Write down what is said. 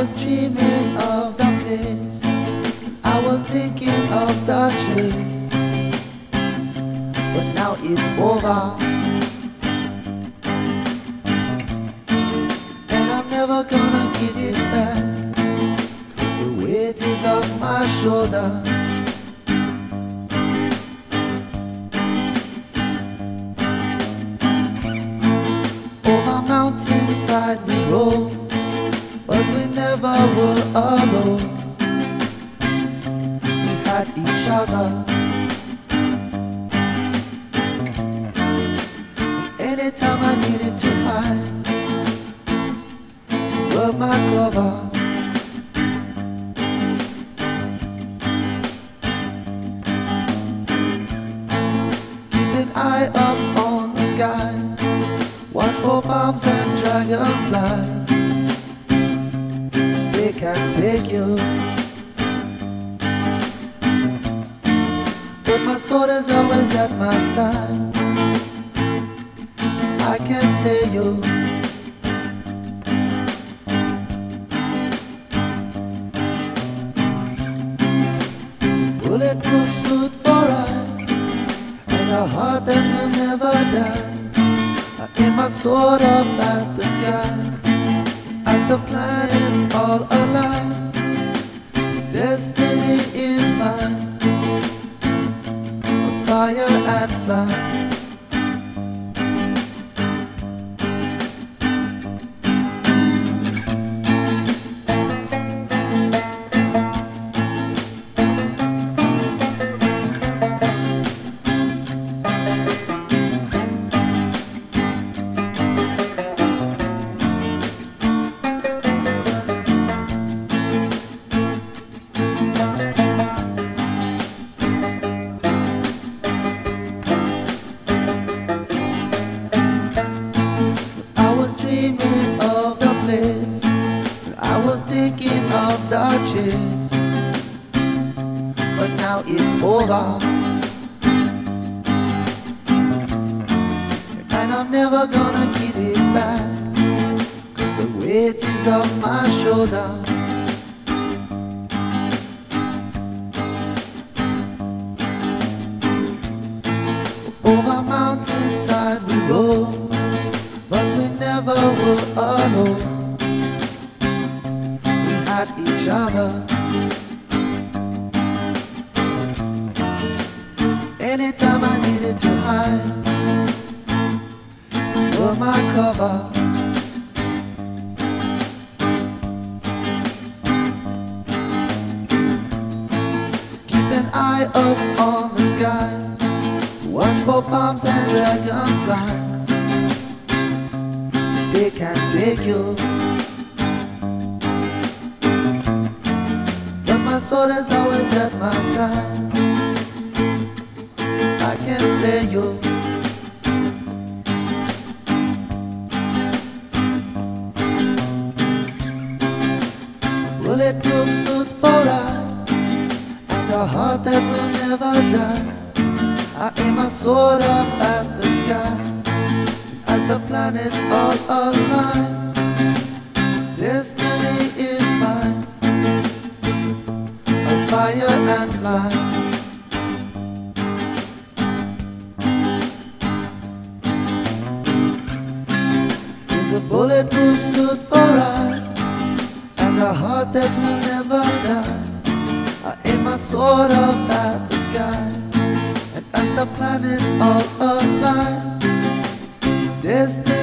was dreaming of the place. I was thinking of the chase. But now it's over. And I'm never gonna get it back. Cause the weight is off my shoulder. Over mountains we roll but we never were alone. We had each other. Anytime I needed to hide, you were my cover. Eye up on the sky. Watch for bombs and dragonflies. You. But my sword is always at my side. I can't stay you. Bulletproof suit for right, and a heart that will never die. I aim my sword up at the sky the planets all align. This destiny is mine. Fire and fly. But now it's over. And I'm never gonna get it back. Cause the weight is off my shoulder. Over mountainside we roll but we never were alone. Other. Anytime I needed to hide, were my cover. So keep an eye up on the sky. Watch for bombs and dragonflies they can take you. Sword is always at my side. I can slay you. Bulletproof suit for ride, and a heart that will never die. I aim my sword up at the sky as the planets all align. and fly. There's a bulletproof suit for I and a heart that will never die. I aim my sword up at the sky, and as the planets all align, it's destined.